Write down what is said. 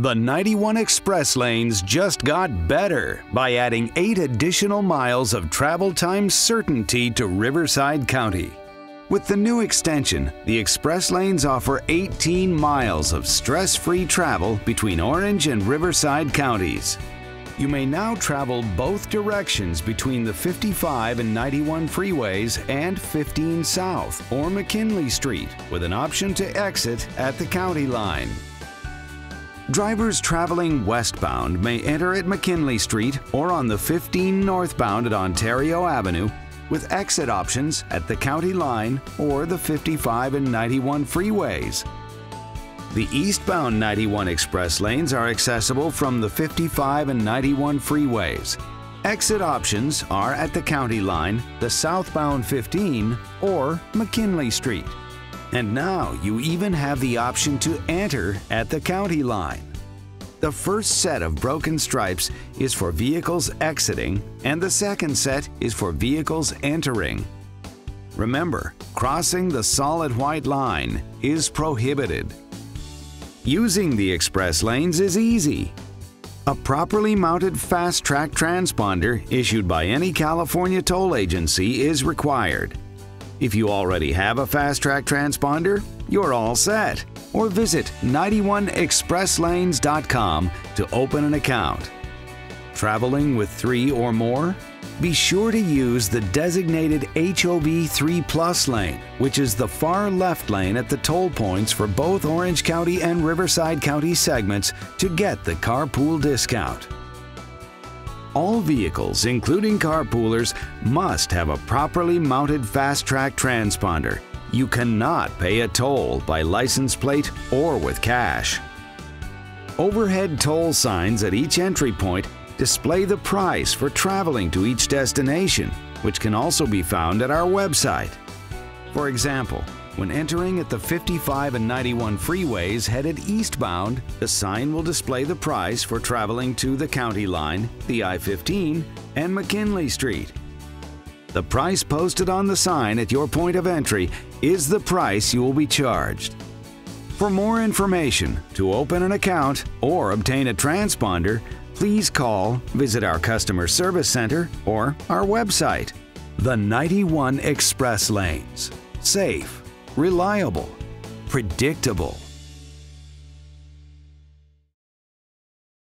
The 91 Express lanes just got better by adding eight additional miles of travel time certainty to Riverside County. With the new extension, the express lanes offer 18 miles of stress-free travel between Orange and Riverside counties. You may now travel both directions between the 55 and 91 freeways and 15 South or McKinley Street with an option to exit at the county line. Drivers traveling westbound may enter at McKinley Street or on the 15 northbound at Ontario Avenue with exit options at the county line or the 55 and 91 freeways. The eastbound 91 express lanes are accessible from the 55 and 91 freeways. Exit options are at the county line, the southbound 15, or McKinley Street. And now you even have the option to enter at the county line. The first set of broken stripes is for vehicles exiting and the second set is for vehicles entering. Remember, crossing the solid white line is prohibited. Using the express lanes is easy. A properly mounted FasTrak transponder issued by any California toll agency is required. If you already have a FasTrak transponder, you're all set. Or visit 91expresslanes.com to open an account. Traveling with three or more? Be sure to use the designated HOV 3 Plus lane, which is the far left lane at the toll points for both Orange County and Riverside County segments to get the carpool discount. All vehicles, including carpoolers, must have a properly mounted FasTrak transponder. You cannot pay a toll by license plate or with cash. Overhead toll signs at each entry point display the price for traveling to each destination, which can also be found at our website. For example, when entering at the 55 and 91 freeways headed eastbound, the sign will display the price for traveling to the county line, the I-15, and McKinley Street. The price posted on the sign at your point of entry is the price you will be charged. For more information, to open an account, or obtain a transponder, please call, visit our customer service center, or our website. The 91 Express Lanes. Safe reliable, predictable,